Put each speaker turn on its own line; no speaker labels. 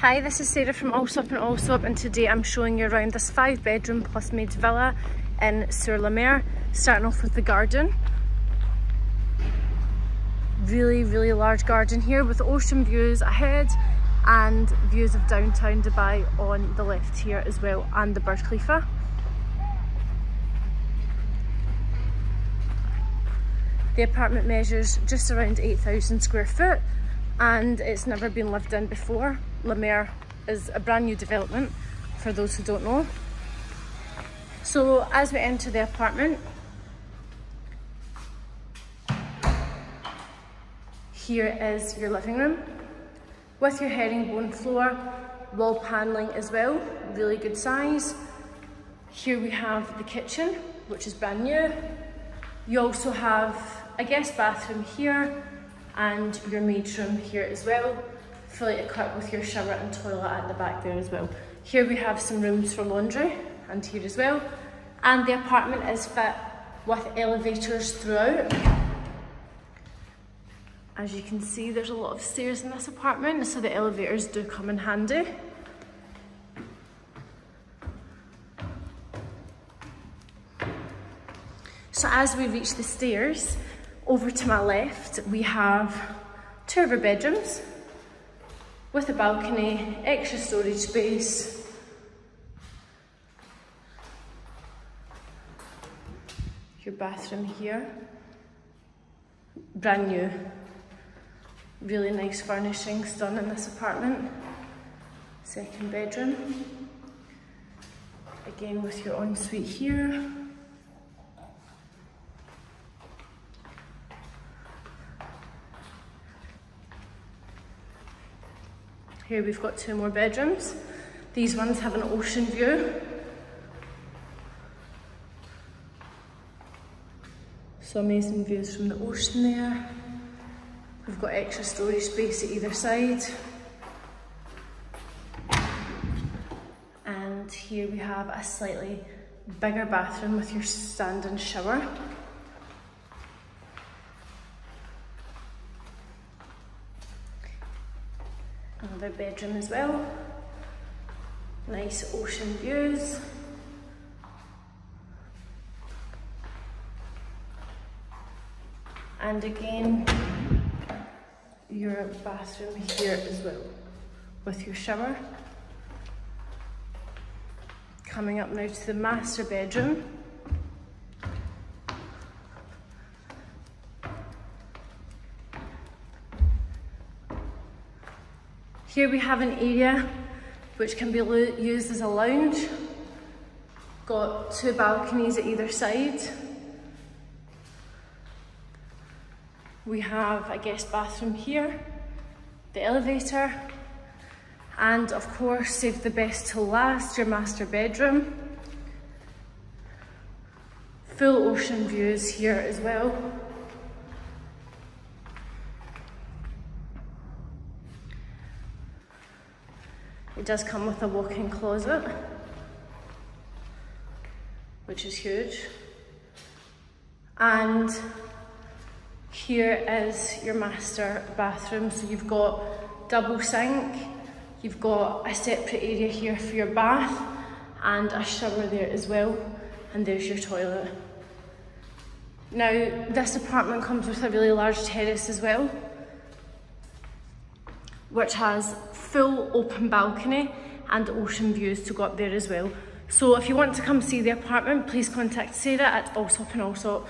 Hi, this is Sarah from Allsopp and Allsopp and today I'm showing you around this five bedroom plus maid villa in Sur-la-Mer, starting off with the garden. Really, really large garden here with ocean views ahead and views of downtown Dubai on the left here as well and the Burj Khalifa. The apartment measures just around 8,000 square foot and it's never been lived in before Mer is a brand new development for those who don't know. So as we enter the apartment, here is your living room with your herringbone floor, wall panelling as well, really good size. Here we have the kitchen, which is brand new. You also have a guest bathroom here and your maid's room here as well fully equipped with your shower and toilet at the back there as well. Here we have some rooms for laundry and here as well. And the apartment is fit with elevators throughout. As you can see, there's a lot of stairs in this apartment, so the elevators do come in handy. So as we reach the stairs, over to my left, we have two of our bedrooms with a balcony, extra storage space. Your bathroom here, brand new. Really nice furnishings done in this apartment. Second bedroom. Again with your ensuite here. Here we've got two more bedrooms. These ones have an ocean view. So amazing views from the ocean there. We've got extra storage space at either side. And here we have a slightly bigger bathroom with your stand-in shower. Another bedroom as well. Nice ocean views. And again, your bathroom here as well, with your shower. Coming up now to the master bedroom. Here we have an area which can be used as a lounge. Got two balconies at either side. We have a guest bathroom here, the elevator, and of course, save the best till last, your master bedroom. Full ocean views here as well. It does come with a walk-in closet, which is huge. And here is your master bathroom. So you've got double sink, you've got a separate area here for your bath and a shower there as well. And there's your toilet. Now, this apartment comes with a really large terrace as well which has full open balcony and ocean views to go up there as well. So if you want to come see the apartment, please contact Sarah at Allsopp and Allsopp.